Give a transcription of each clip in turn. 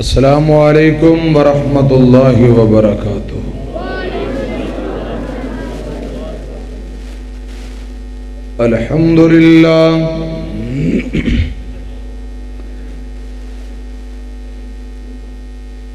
असलकम वरहमतुल्लाहि वबरकातुह अल्हम्दुलिल्लाह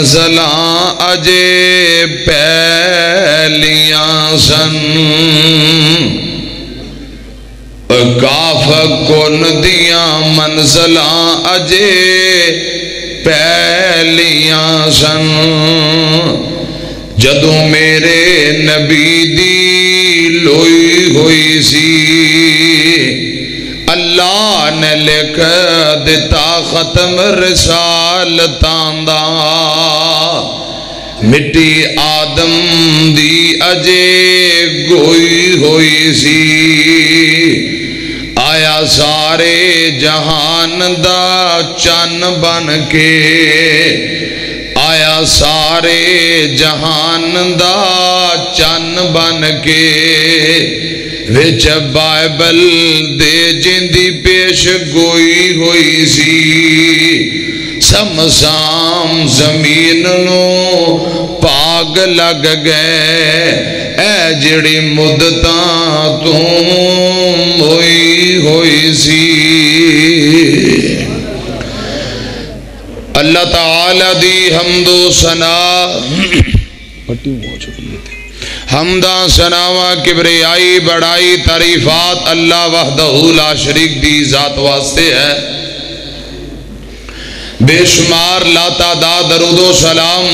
मंजला अजे पहलियाँ सन। काफ कुन दिया मंजला अजे पहलियाँ सन। जदों मेरे नबी दी लोई हुई सी, अल्लाह ने लिख दिता खत्म रिसालतां दा। ਮਿੱਟੀ ਆਦਮ ਦੀ ਅਜੇ ਗੋਈ ਹੋਈ ਸੀ ਆਇਆ ਸਾਰੇ ਜਹਾਨ ਦਾ ਚੰਨ ਬਣ ਕੇ ਆਇਆ ਸਾਰੇ ਜਹਾਨ ਦਾ ਚੰਨ ਬਣ ਕੇ ਵਿੱਚ ਬਾਈਬਲ ਦੇ ਜਿੰਦੀ ਪੇਸ਼ ਗੋਈ ਹੋਈ ਸੀ समसाम ज़मीन नो पाग लग गए ए जड़ी मुदत तू होई हुई सी अल्लाह ताला दी हमदो सना पट्टी हो चुकी है हमदा सनावा किबरियाई बड़ाई तारीफात अल्लाह वहदहुला शरीक दी जात वास्ते है बेशुमार लाता दा दरुदो सलाम।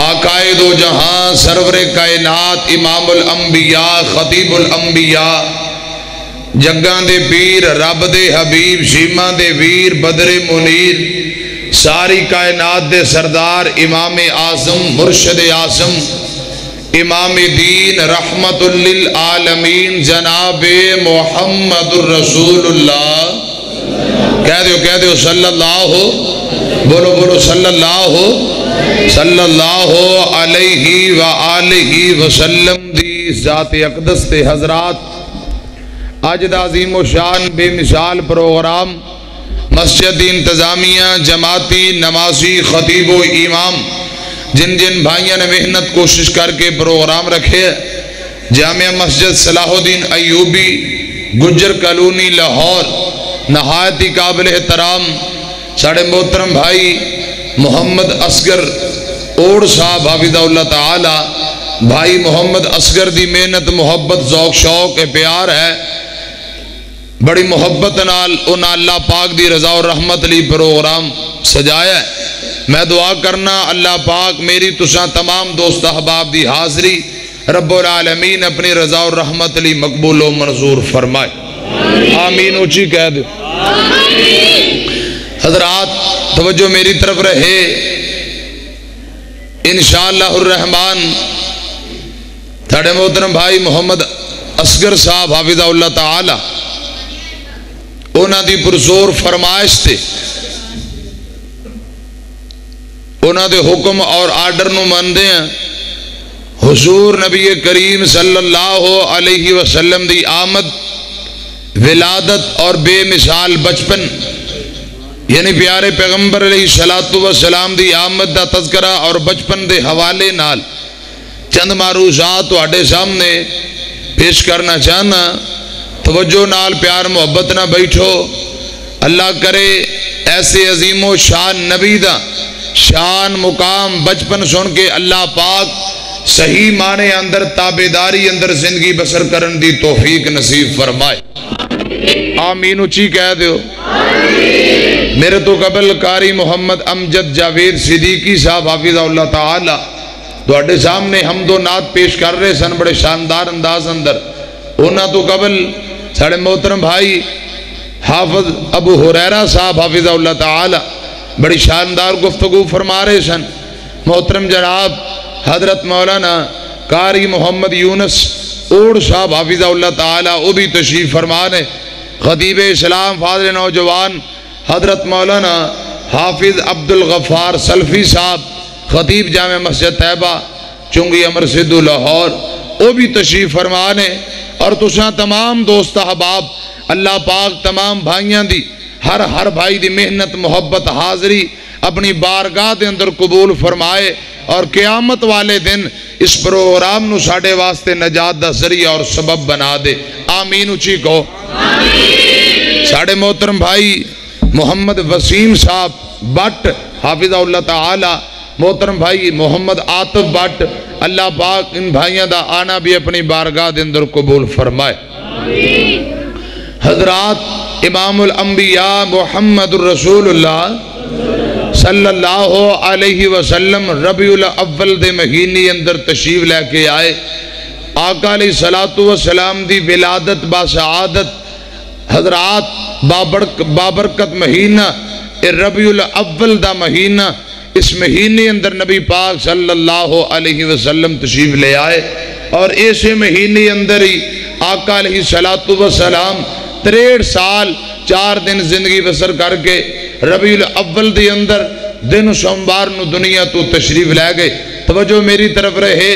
आकायदो जहाँ सरवर कायनात इमामुल अंबिया, खतीबुल अंबिया। जग्गा दे पीर, रब दे हबीब, शीमा दे वीर, बदरे मुनीर, सारी कायनात दे सरदार, इमाम आज़म, मुर्शद आज़म, इमाम दीन, रहमतुल्लिल आलमीन, जनाब मोहम्मद रसूलुल्लाह। कह दो कह दो सल्लल्लाहु, बोलो बोलो, सल्लल्लाहु सल्लल्लाहु अलैहि व आलिहि वसल्लम दी जात अकदस ते हजरात। अज का अजीम शान बेमिसाल प्रोग्राम, मस्जिद इंतजामिया जमाती नमाजी खतीबो इमाम, जिन जिन भाइयों ने मेहनत कोशिश करके प्रोग्राम रखे, जामिया मस्जिद सलाहुद्दीन अयूबी गुजर कलोनी लाहौर नहायत ही काबिल एहतराम। साढ़े मोहतरम भाई मोहम्मद असगर ओड़ साहब हाफिजा ताला। भाई मोहम्मद असगर की मेहनत, मुहब्बत, जौक, शौक प्यार है। बड़ी मुहब्बत नाल अल्लाह पाक की रजा और रहमत ली प्रोग्राम सजाया मैं दुआ करना, अल्लाह पाक मेरी तुसा तमाम दोस्त अहबाब की हाजरी रब्बुल आलमीन अपनी रजा और रहमत ली मकबूलो मंजूर फरमाए। आमीन, ऊँची कह दो हजरात, तवज्जो मेरी तरफ़ रहे। इन रहमान साढ़े मोहतरम भाई मोहम्मद असगर साहब हाफिजा ताला उन्होंने पुरजोर फरमाइश से उन्होंने हुक्म और आर्डर मनते हैं हजूर नबी करीम सल्लल्लाहु अलैहि वसल्लम की आमद विलादत और बेमिसाल बचपन। यानी प्यारे पैगंबर सलातू वसलाम की आमद का तस्करा और बचपन के हवाले नाल चंद मारूजात थोड़े सामने पेश करना चाहना, तवज्जो नाल प्यार मुहब्बत ना बैठो। अल्लाह करे ऐसे अजीमो शान नबी का शान मुकाम बचपन सुन के अल्लाह पाक सही माने अंदर ताबेदारी, अंदर ज़िंदगी बसर करन दी तोफीक नसीब फरमाए। आमीन उची कह दो मेरे तो कबल कारी मोहम्मद अमजद जावेद सिद्दीकी साहब हाफिजा ताला। थोड़े सामने हम दो नात पेश कर रहे सन, बड़े शानदार अंदाज अंदर। उन्होंने तो कबल साढ़े मोहतरम भाई हाफज अबू हुरैरा साहब हाफिजा ताला, बड़ी शानदार गुफ्तगु फरमा रहे सन। मोहतरम जनाब, हज़रत मौलाना कारी मोहम्मद यूनस ओड साहब हाफिजा ताला, वो भी तशरीफ़ फरमा ने खतीब इस्लाम फादर नौजवान हज़रत मौलाना हाफिज अब्दुल गफ़ार सल्फ़ी साहब खतीब जाम मस्जिद तैबा चुंगी अमर सिद्धू लाहौर, वो भी तशरीफ़ फरमा ने और तुसा तमाम दोस्त अहबाब, अल्लाह पाक तमाम भाइयों की हर हर भाई की मेहनत, मुहब्बत हाजरी, अपनी बारगाह के अंदर कबूल फरमाए। और क्यामत वाले दिन इस प्रोग्राम साढ़े वास्ते नजात का ज़रिया और सबब बना दे। आमीन उची कहो साढ़े मोहतरम भाई मोहम्मद वसीम साहब बट हाफिजा तला, मोहतरम भाई मोहम्मद आतफ बट अल्लाह पाक इन भाइयों का आना भी अपनी बारगाह के अंदर कबूल फरमाए। हजरात इमामुल अंबिया मोहम्मद रसूलुल्लाह सल्लल्लाहु अलैहि वसल्लम रबीउल अव्वल दे महीने अंदर तशरीफ़ लेके आए। आका अली सलातू वसलाम की विलादत बा बासआदत हजरात बाबरक बाबरकत महीना, ए रबीउल अव्वल का महीना, इस महीने अंदर नबी पाक सल्लल्लाहु अलैहि वसल्लम तशीफ ले आए। और इस महीने अंदर ही आका अली सलातू वसलाम त्रेठ साल, चार दिन ज़िंदगी बसर करके रबीउल अव्वल के अंदर दिन सोमवार दुनिया तो तशरीफ़ लै गए। ਤਵਜੋ ਮੇਰੀ ਤਰਫ ਰਹੇ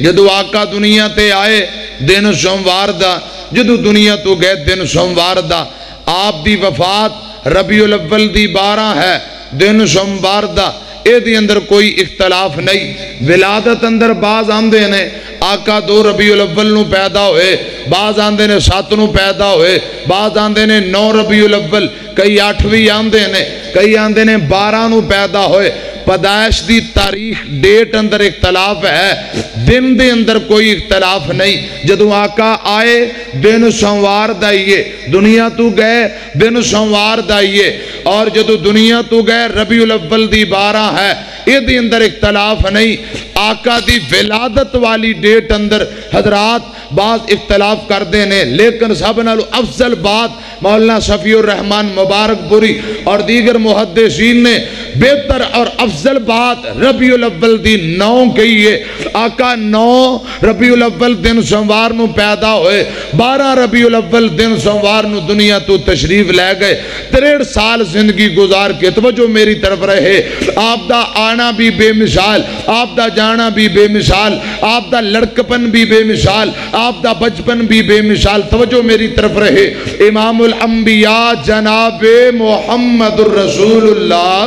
ਜਦੋਂ ਆਕਾ ਦੁਨੀਆ ਤੇ ਆਏ ਦਿਨ ਸੋਮਵਾਰ ਦਾ ਜਦੋਂ ਦੁਨੀਆ ਤੋਂ ਗਏ ਦਿਨ ਸੋਮਵਾਰ ਦਾ ਆਪ ਦੀ ਵਫਾਤ ਰਬੀਉਲ ਅਵਲ ਦੀ 12 ਹੈ ਦਿਨ ਸੋਮਵਾਰ ਦਾ ਇਹਦੇ ਅੰਦਰ ਕੋਈ ਇਖਤਲਾਫ ਨਹੀਂ ਵਿਲਾਦਤ ਅੰਦਰ ਬਾਜ਼ ਆਂਦੇ ਨੇ ਆਕਾ 2 ਰਬੀਉਲ ਅਵਲ ਨੂੰ ਪੈਦਾ ਹੋਏ ਬਾਜ਼ ਆਂਦੇ ਨੇ 7 ਨੂੰ ਪੈਦਾ ਹੋਏ ਬਾਜ਼ ਆਂਦੇ ਨੇ 9 ਰਬੀਉਲ ਅਵਲ ਕਈ 8 ਵੀ ਆਂਦੇ ਨੇ ਕਈ ਆਂਦੇ ਨੇ 12 ਨੂੰ ਪੈਦਾ ਹੋਏ पैदाइश की तारीख, डेट अंदर इख्तलाफ है। दिन के अंदर कोई इख्तलाफ नहीं। जो आका आए, दिन सोमवार है दुनिया तू गए, दिन सोमवार है और जो दुनिया तू गए रबी अव्वल की बारह है। ये अंदर इख्तलाफ नहीं। आका की विलादत वाली डेट अंदर हजरात बात इख्तलाफ करते हैं लेकिन सब नाल अफजल बात मौलाना शफीर रहमान मुबारकपुरी और दीगर मुहदसिन ने बेहतर और अफजल बात रबी अव्वल की नौ कही है। आका नौ रबी अव्वल दिन सोमवार ਨੂੰ पैदा होए। 12 रबी अव्वल दिन सोमवार ਨੂੰ दुनिया तो तशरीफ़ लै गए। तिरठ साल ज़िंदगी गुजार के तवजो मेरी तरफ़ रहे। आप दा आना भी बेमिसाल आप दा जाना भी बेमिसाल आप दा लड़कपन भी बेमिसाल आप दा बचपन भी बेमिसाल तवजो मेरी तरफ़ रहे। इमामुल अंबिया जनाब मोहम्मद रसूलुल्लाह।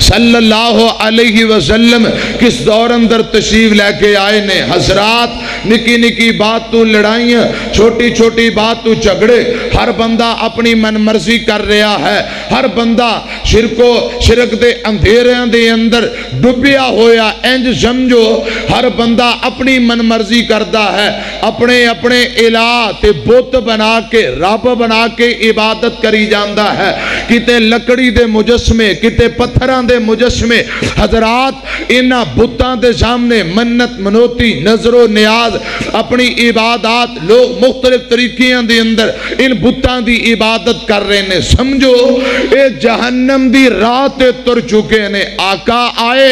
सल्लल्लाहु अलैहि वसल्लम, किस दौर अंदर तशरीफ़ लैके आए ने? हजरात निकी निकी बात तू लड़ाइया छोटी छोटी बात तू झगड़े, हर बंदा अपनी मन मर्ज़ी कर रहा है। हर बंदा शिरको, शिरक के अंधेरिया के अंदर डुबिया होया, इंज समझो, हर बंदा अपनी मन मर्ज़ी करता है। अपने अपने इला ते बुत बना के, रब बना के इबादत करी जाता है। किते लकड़ी के मुजस्मे, किते पत्थर के मुजस्मे। हजरात इन्होंने बुतों के सामने मन्नत, मनोती, नजरो, नियाज, अपनी इबादत लोग मुख्तलिफ़ तरीकों के अंदर इन बुतों की इबादत कर रहे हैं समझो ये जहन्नम की राह ते तुर चुके ने। आका आए,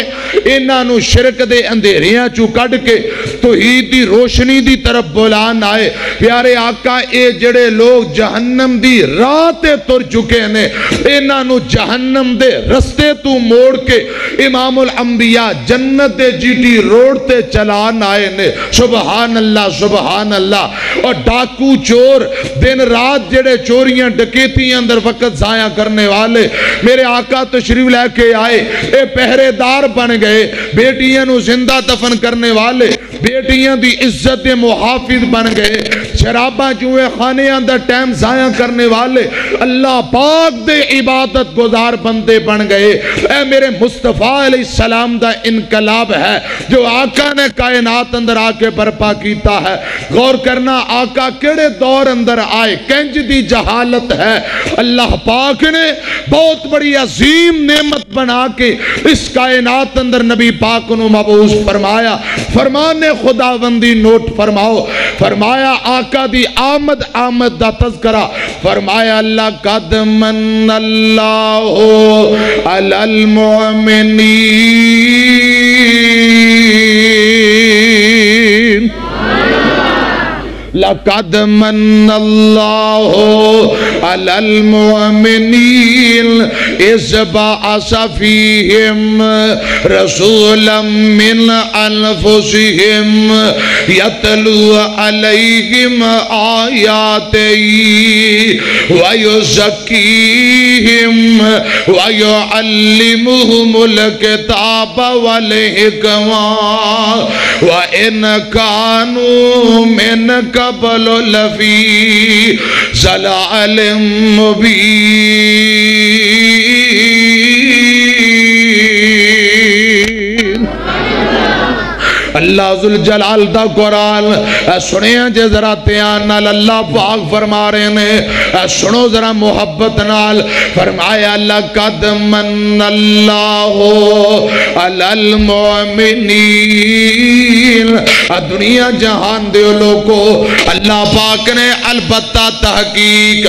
इन्हों शिरक के अंधेरिया चू कढ़ के तोहीद की रोशनी की तरफ़ बुलान आए। प्यारे आका ये जड़े लोग जहन्नम की राह ते तुर चुके ने, इन्हों जहन्नम के रस्ते तू मोड़ के इमामुल अंबिया जन्नत दे जीटी रोड ते चलान आए ने। सुबहान अल्लाह सुबहान अल्लाह और डाकू चोर दिन रात जेड़े चोरियाँ डकैतियाँ अंदर वक्त जाया करने वाले, मेरे आका तशरीफ़ लैके आए ये पहरेदार बन गए, बेटियाँ ज़िंदा दफन करने वाले, बेटियाँ की इज़्ज़त मुहाफिज बन गए शराबा चूहे खाने अंदर टाइम जाया करने वाले, अल्लाह पाक दे इबादत गुजार बंदे बन गए। ए मेरे मुस्तफ़ा सलाम का इनकलाब है, जो आका ने कायनात अंदर आके बर्पा किया है। गौर करना, आका केड़े दौर अंदर आए, कंज की जहालत है। अल्लाह पाक ने बहुत बड़ी अजीम नेमत बना के इस कायनात अंदर नबी पाक मबूस फरमाया। फरमान खुदाबंदी नोट फरमाओ। फरमाया आका दी आमद आमद का तस्करा फरमाया अल्लाह कद मन अल्लाह अल मोमिनीन लकद मन अल्लाह अलल मोमिनीन इस बासफीहिम रसूलम मिन अनफुसिहिम यतलु अलैहिम आयाति व युज़क्कीहिम व युअल्लिमुहुमुल किताब वल हिकमा व इन कानू मिन कबल लफी अल्लाह जुल जलाल कुरान सुनिया जे जरा नाल अल्लाह पाक फरमा रहे ने सुनो जरा मोहब्बत नाल, फरमाया अल्लाह कद मन अल्लाह अलल मोमिनीन दुनिया जहान दो लोगो, अल्लाह पाक ने अलबत्ता तहकीक,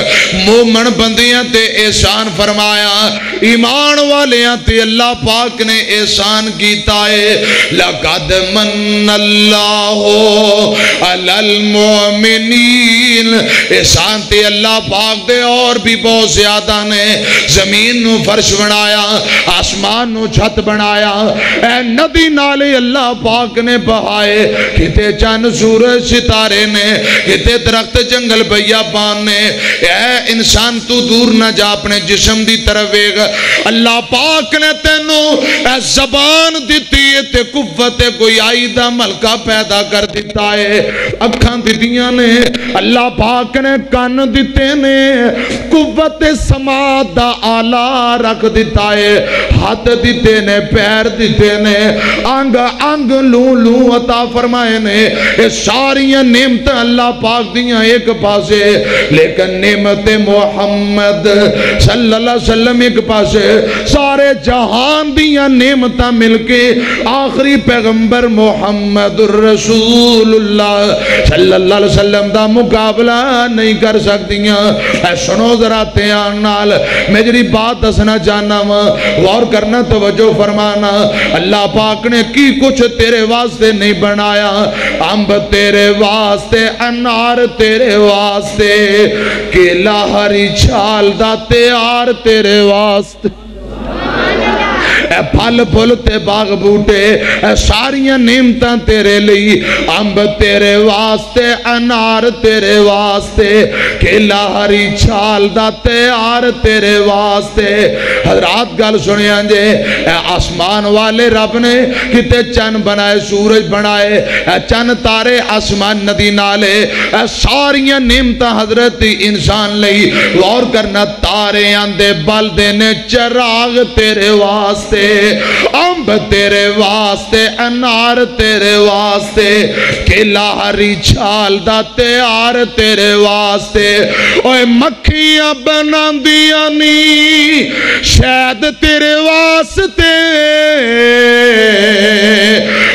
मोमन बंदियाँ ते एहसान फरमाया, ईमान वालियाँ ते अल्लाह पाक ने एहसान कीता है। लकद मन अल्लाह अलल मोमिनीन एहसान अल्लाह पाक दे और भी बहुत ज़्यादा ने. ज़मीन नु फर्श बनाया, आसमान नु छत बनाया. ए नदी नाले अल्लाह पाक ने बहाए, किते चंद सूरज सितारे ने, किते दरख्त जंगल भैया पान ने. इंसान तू दूर ना जा, अपने जिस्म की तरफ़ वेग. अल्लाह पाक ने तेनों जबान दी ते कोई आई दा मलका पैदा कर दिता है। अखा दितियाँ ने, अल्लाह पाक ने कन दिते ने। कुवत समात दा आला रख दिता है। हाथ दिते ने, पैर दिते ने। अंग अंग लू लू अता फरमाए ने। सारिया नेमत अल्लाह पाक दिया एक पासे। लेकिन नेमत मोहम्मद अलैहि एक पासे। सारे जहान दिया नेमत मिलके आखिरी पैगंबर मोहम्मद रसूलुल्लाह सल्लल्लाहु अलैहि वसल्लम दा मुकाबला नहीं कर सकदियाँ। सुनो जरा ध्यान नाल। मैं जी बात दसना चाहना वा। गौर करना, तवज्जो फरमाना। अल्लाह पाक ने की कुछ तेरे वास्ते नहीं बनाया। अंब तेरे वास्ते, अनार तेरे वास्ते। केला हरी छाल दा त्यार तेरे वास्ते। फल फुल बाग बूटे सारिया नियमत तेरे लिए अंब तेरे वास्ते, अनार तेरे वास्ते, केला, हरी छाल त्यार तेरे वास्ते। हजरात गल सुनिया जे आसमान वाले रब ने किते चन बनाए, सूरज बनाए चन तारे आसमान नदी नाले सारिया नियमत हज़रत इंसान ਲਈ गौर करना, तारे आंदे बल देने चराग तेरे वास्ते। अंब तेरे वास्ते, अनार तेरे वास्ते केला हरी छाल दा त्यार तेरे वास्ते। ओए मक्खियाँ बना दिया नी शायद तेरे वास्ते।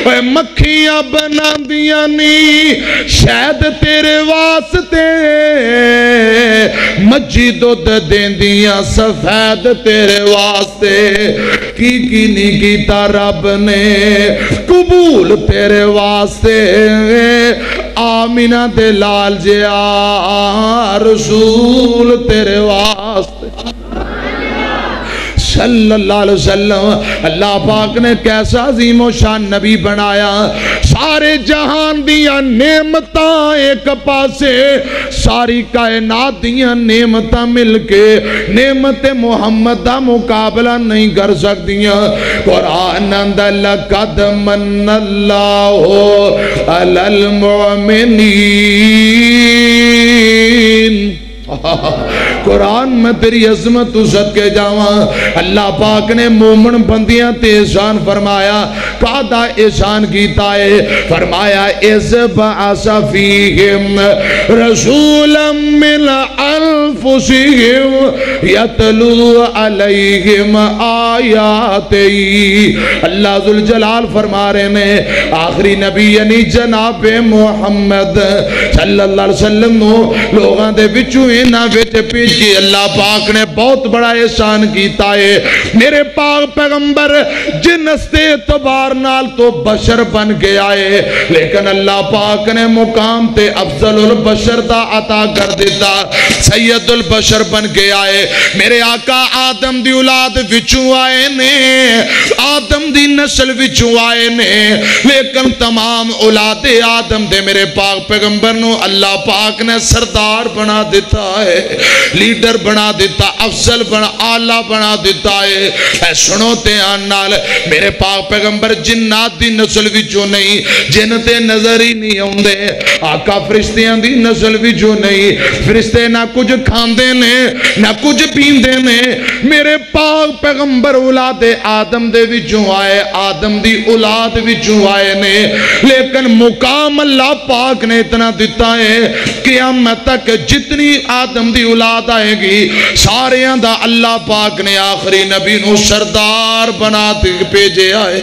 ओए मक्खियाँ बना दिया नी शायद तेरे वास्ते। मज्जी दुध देंदियाँ, सफ़ेद तेरे वास्ते। की की नहीं किया रब ने कबूल तेरे वास्ते। आमिना ते लाल जिया रसूल तेरे वास्ते। अल्लाह पाक ने कैसा अजीमो शान नबी बनाया। सारे जहान दिया नेमत एक पासे, सारी कायनात दिया नेमत मिलके, नेमत मुहम्मद का मुकाबला नहीं कर सकदियाँ। अंदर कद मन अल्लाह अलल मोमिनीन कुरान में तेरी अजमत तू सदके जावा। अल्लाह पाक ने मोमन बंदियाँ ते एहसान फरमाया, कादा एहसान कीता है? फरमाया इस बासा फीहिम रसूलम मिन अनफुसिहिम यतलू अलैहिम आयाति। अल्लाह जुल जलाल फरमा रहे ने आखिरी नबी यानी जनाब मोहम्मद सल्लल्लाहु अलैहि वसल्लम लोगों के विचों इन्हों भेज। के अल्लाह पाक ने बहुत बड़ा एहसान किया है। मेरे पाक पैगंबर जिनस के एतबार नाल तो बशर बन के आए लेकिन अल्लाह पाक ने मुकाम ते अफजल बशर का अता कर दिता। सैयदुल बशर बन गया है मेरे आका आदम की औलाद विचों आए ने, आदम की नस्ल विचों आए ने। लेकिन तमाम औलाद आदम दे मेरे पाक पैगंबर अल्लाह पाक ने सरदार बना दिता है, लीडर बना दिता अफसल बना, आला बना दिता है। सुनो ध्यान नाल, मेरे पाक पैगंबर जिन्नात दी नस्ल विचों नहीं, जिन ते नज़र ही नहीं आते आका फरिश्तियाँ दी नस्ल विचों नहीं, फरिश्ते ना कुछ खाते ने, ना कुछ पींदे ने। मेरे पाक पैगंबर औलाद आदम विचों आए, आदम दी औलाद विचों आए ने। लेकिन मुकाम अल्लाह पाक ने इतना दिता है कि हम तक जितनी आदम दी औलाद आएगी, सारिया का अल्लाह पाक ने आखिरी नबी सरदार बना भेजे आए।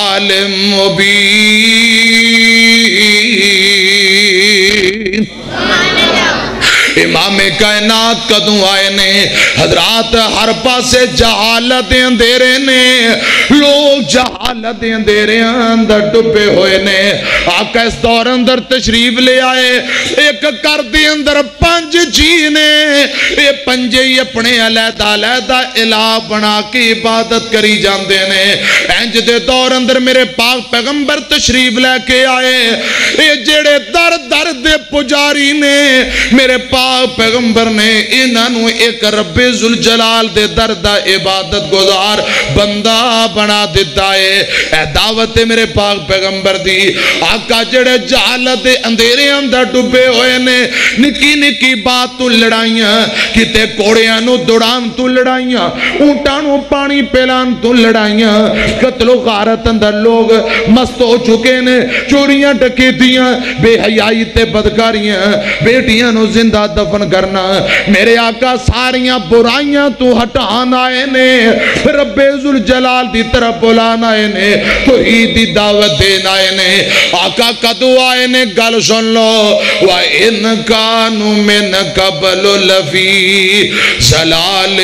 सलाल मुबीन। इमाम कायनात कदू आए ने, हजरात हर पासे जहालत अंधेरे ने, लोग जहालत अंधेरे अंदर डुबे हुए ने। आका इस दौर अंदर तशरीफ़ ले आए, एक घर के अंदर पंज जी ने। ये पंजे ही अपने अलहदा अलहदा इला बना के इबादत करी जाते ने। इंज दे दौर अंदर मेरे पाक पैगंबर तशरीफ़ लैके आए, ये जेड़े दर दर दे पुजारी ने, मेरे पाक पैगंबर ने इन्हों एक रबे जुल जलाल दे दर इबादत गुजार बंदा बना दिता है। ए दावत है मेरे पाक पैगंबर दी। आका जेड़े जहालत अंधेरे अंदर डुबे हुए ने निकी निकी बात तू लड़ाइया, किते कोड़िया दौड़ान तू लड़ाइया, ऊंटा पानी पिलान तू लड़ाइया। कतलो गारत अंदर लोग मस्त हो चुके ने, चोरियाँ डकेतियाँ बेहयाई ते बदकारियाँ, बेटियाँ ज़िंदा दफन करना। मेरे आका सारिया बुराइयाँ तू हटान आए ने। रब्बे जुल जलाल दी तरफ़ बुलान आए ने। तो दी दावत देन आए ने। आका कदू आए ने? गल सुन लो। वा इन कानू मिन कबल लफी। जलाल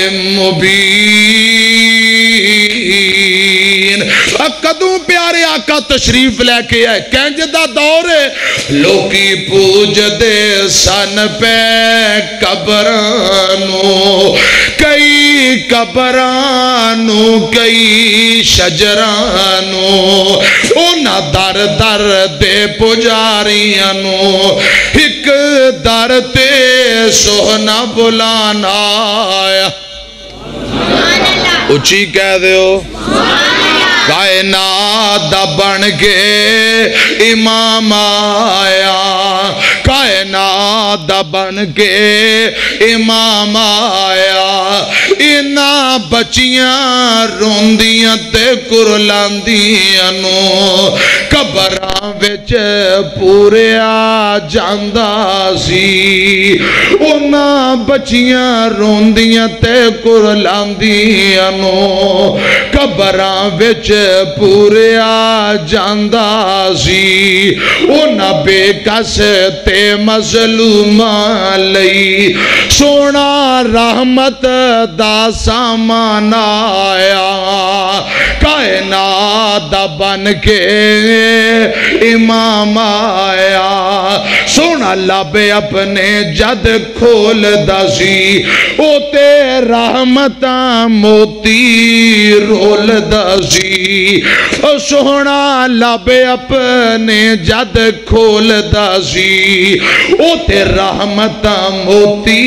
मुबीन कदू प्यारे आका तशरीफ़ लैके आए? कंज दा दौर है लोकी पूजदे सन पे कबरानू कई कबरानू कई शजरानू उन्हां दर दर दे पुजारियाँ एक दर ते सोहना बुलाना आया। उची कह दो कायनात बन के इमाम आया कायनात बन के इमाम आया इना बचियाँ रोंदियाँ ते कुरलांदियाँ नो कबरां विच पूरिया जांदा सी उन्हां बचियाँ रोंदियाँ ते कुरलांदियाँ नो कबरां पूरिया जांदा सी बेकस ते मजलूमा सोना रहमत दा सामान आया कायनात दा बन के इमाम आया सोना लबे अपने जद खोल दसी ओ ते रहमत मोती रोल दसी ओ सोना लबे अपने जद खोल दसी ओ ते रहमत मोती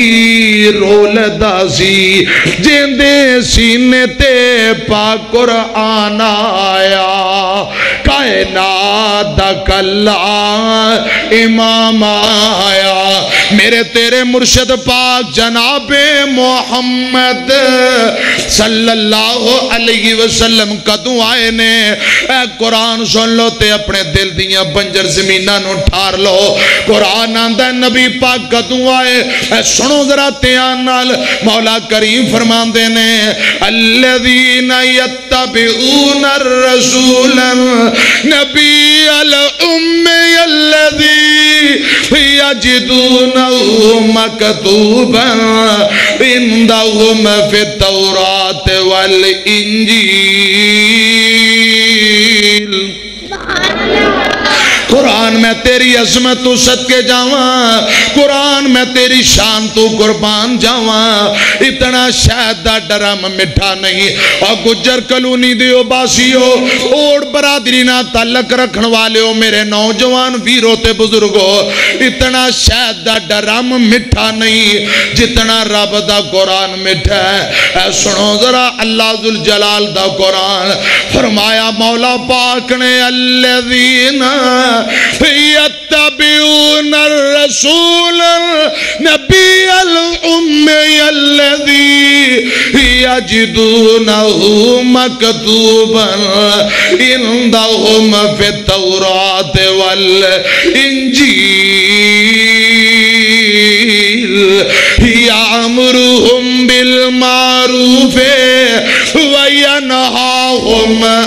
रोल दसी जिंदे सीने ते पाकुर आना आया कायनात दा कल्ला, इमाम आया। मेरे तेरे मुर्शद पाक जनाबे मोहम्मद सल्लल्लाहु अलैहि वसल्लम कदों आए ने? कुरान सुन लो ते अपने दिल दियाँ बंजर जमीना ठार लो। कुरान आंदा, नबी पाक कदों आए? सुनो जरा ध्यान मौला करीम फरमांदे ने, अल्लज़ीना यत्तबिऊन रसूल नबी अल मकतूबन इंदहुम फि तौरात वल इंजील। कुरान मैं तेरी अजमत तू सदके जावा। कुरान मैं तेरी शान तू कुर्बान जावा। इतना शहद का डरम मिठा नहीं। और गुजर कलोनी दियो बासियो, ओड बरादरी ना तलक रखन वाले हो मेरे नौजवान वीरों ते बुजुर्गो, इतना शहद का डरम मिठा नहीं। जितना रब का कुरान मिठा है सुनो जरा अल्लाह जुल जलाल दा कुरान। फरमाया मौला पाक ने, अल्लज़ीना यत्तबिऊन रसूल नबी अल उम्मी अल्लज़ी यजिदूनहु मकतूबन इंदहुम फि तौरात वल इंजील यामुरुहुम बिल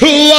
लहुम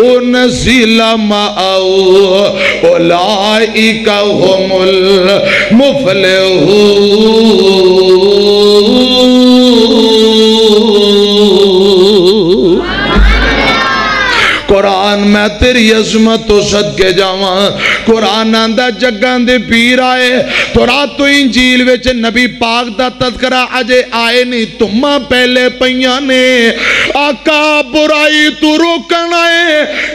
उन सिलाई का मुफल हूँ मैं तेरी अजमत तो सदके जावा। कुरान आंदा, जग्गां दे पीर आए। तो रात तो इंजील विच नबी पाक दा तज़करा अजे आए नहीं तुमा पहले पईयां ने। आका बुराई तू रोकन आए,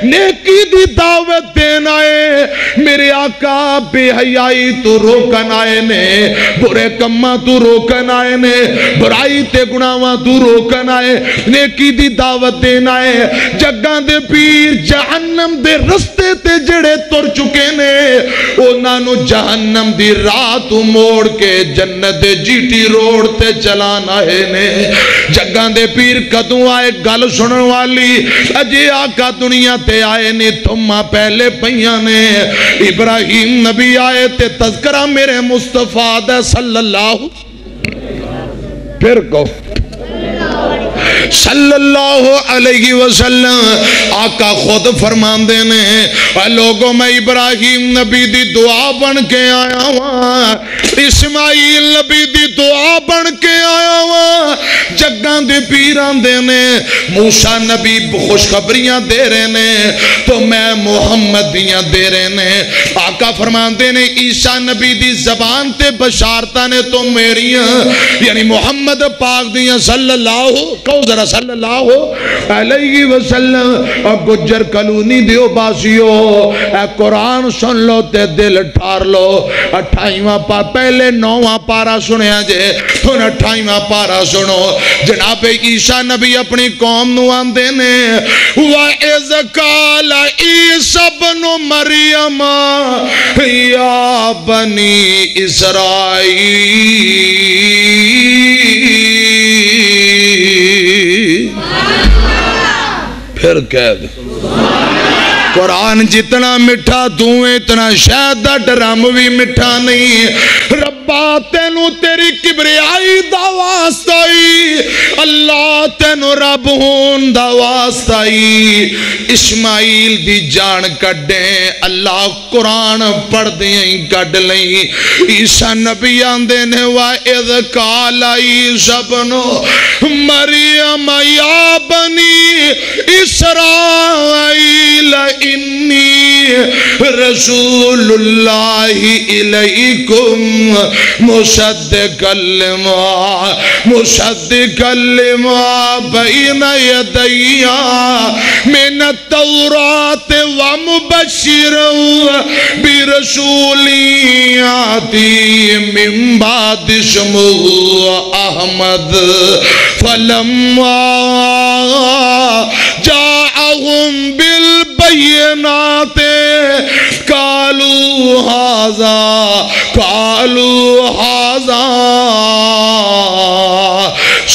नेकी दी दावत देन आए। मेरे आका बेहयाई तू रोकन आए ने, बुरे कम्मा तू रोकन आए ने, बुराई ते गुनावा तू रोकन आए, नेकी दी दावत देन आए। जग्गां दे पीर जहन्नम दे रस्ते ते तुर चुके ने जहन्नम दी राह तू मोड़ के जन्नत दे जीटी रोड ते चलान आए ने। जग्गां दे पीर कदों आए? गल सुनन वाली अजे आका दुनिया ते आए ने तुमा पहले पईयां ने। इब्राहिम नबी आए ते तज़करा मेरे मुस्तफ़ा दा सल्लल्लाहु। फिर कहो सल्लल्लाहु अलैहि वसल्लम, आका खुद फरमान देने लोगों, मैं इब्राहिम नबी दी दुआ बन के आया वां इस्माइल नबी दी दुआ बन के आया वां। जग्गां दे पीर आंदे ने, मूसा नबी खुशखबरियाँ दे रहे ने तो मैं मुहम्मद दियाँ दे रहे ने। आका फरमाते ने, ईसा नबी दी जबान ते बशारता ने तो मेरियाँ। यानी मुहम्मद पाक दियाँ सल्लल्लाहु, कहो जरा सल्लल्लाहु अलैहि वसल्लम। और गुज्जर कलोनी दियो बासियो, ए कुरान सुन लो ते दिल ठार लो। अठाईवा पा पहले नौवा पारा सुनिया जे, हुन अठाईवा पारा सुनो। जनाबे ईसा नबी अपनी कौम आंदे ने वा इज़ काल ईसा बनु मरियम या बनी इसराइल। फिर कह दे कुरान जितना मिठा तू इतना शायद ड्रम भी मिठा नहीं। रब्बा तेनू तेरी किबरियाई दा वास्ता ही अल्लाह तेनू रब होन दा वास्ता ही इस्माइल दी जान कड्डे, अल्लाह कुरान पढ़दे ही कड लई। ईसा नबी आंदे ने वा इद काला ईसा बनो मरियम या बनी, इसराइल इन्नी रसूलुल्लाहि इलैकुम। मुसद्दिकल लिमा मुसद्दिकल लिमा बैन यदैया मिन तौरात व मुबश्शिरन बिरसूली आती मिन बाद इसमुहु अहमद फलम्मा जाम बिल बैनाते कालू हाजा कालू हाजा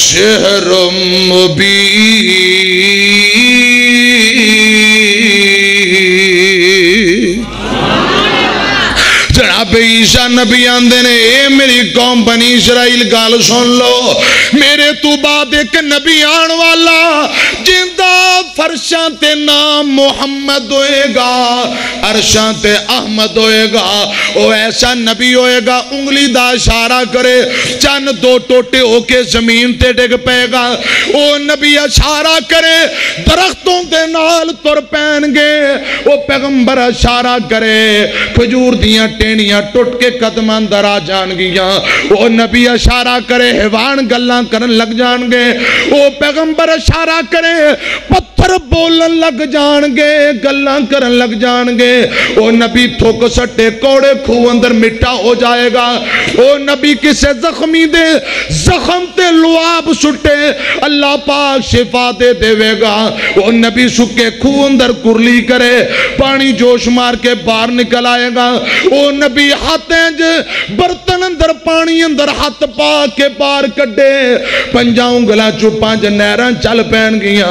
शहर जनाब ईशा नबी आंदे ने ए मेरी कौम बनी इसराइल गल सुन लो मेरे तो बाद एक नबी आने वाला जिंद फरशा ते नाम मोहम्मद होएगा, अरशा ते अहमद होएगा। वो ऐसा नबी होएगा, उंगली का इशारा करे चन दो टोटे होके ज़मीन ते डिग पेगा। वो नबी इशारा करे, दरख्तों के नाल तुर पैनगे। वो पैगंबर इशारा करे खजूर दिया टेनियाँ टुट के कदम अंदर आ जाएगियाँ वो नबी इशारा करे, हैवान गल्लां करन लग जाएँगे वो पैगंबर इशारा करे, पत्थर बोलन लग जाएँगे गल्लां करन लग जाएँगे वो नबी थुक सट्टे कोड़े खूह अंदर मिट्टा हो जाएगा वो नबी किसे जख्मी दे जख्म ते लुआब सुटे अल्लाह पाक शिफा दे देवेगा वो नबी सुके खूह अंदर कुरली करे पानी जोश मार के बाहर निकल आएगा ओ नबी हाथें बर्तन अंदर पानी अंदर हाथ पा के बाहर कड्डे पंजा उंगलों चो पंज नहर चल पैन गिया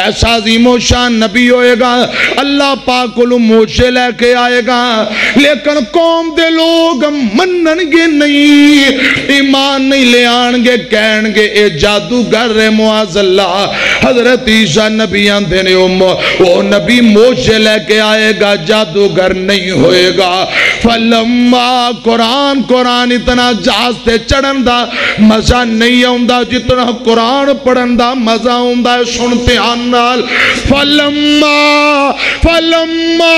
ऐसा जीमो शान नबी होएगा, अल्लाह पाक को मोचे लैके आएगा। लेकिन कौम दे लोग मननगे नहीं, ईमान नहीं ले आनगे कहणगे ए जादूगर रे मुआजल्ला, हज़रत ईसा नबी आंदे ने ओ नबी मोचे लेके आएगा, जादूगर नहीं होएगा। फलम्मा कुरान कुरान इतना जहाज़ से चढ़न का मज़ा नहीं आता जितना कुरान पढ़न का मज़ा आता है सुन ध्यान नाल फलम्मा फलम्मा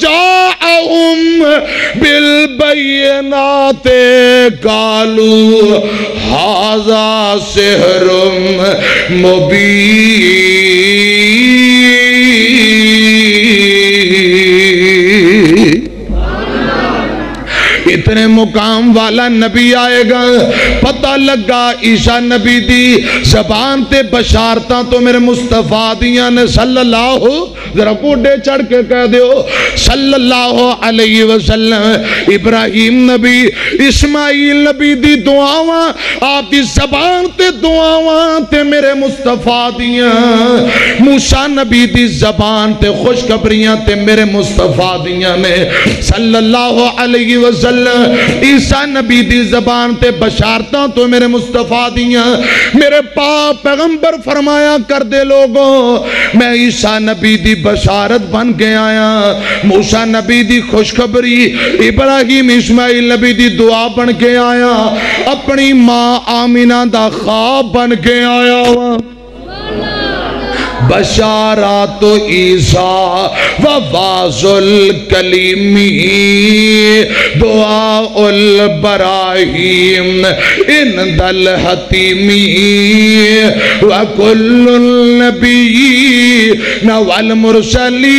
जाअहुम बिल बैनाते कालू हाजा सेहरुम मुबी इतने मुकाम वाला नबी आएगा। पता लगा ईशा नबी दी, जबान ते बशारत तो मेरे मुस्तफ़ा दिया ने सल्लल्लाहु जरा कोडे चढ़ के कह दो सल्लल्लाहु अलैहि वसल्लम, इब्राहिम नबी, इस्माइल नबी दी दुआवा आप दी जबान ते दुआवा ते मेरे मुस्तफ़ा दिया, मूसा नबी दी जबान ते खुशखबरियाँ ते मेरे मुस्तफ़ा दिया ने। सल्लल्लाहु अलैहि वसल्लम, ईसा नबी दी जबान ते बशारतां तो मेरे मुस्तफ़ा दिया। मेरे पाप पैगंबर फरमाया कर दे लोगों, मैं ईसा नबी दी बशारत बन के आया मूसा नबी की खुशखबरी, इब्राहिम इस्माइल नबी की दुआ बन के आया अपनी माँ आमिना का खाब बन के आया वा बशारा तो ईसा वाजुल कलीमी, दुआ उल बराहीम, इन दल हतीमी, व कुल्लुल नबी, नवल मुरसली,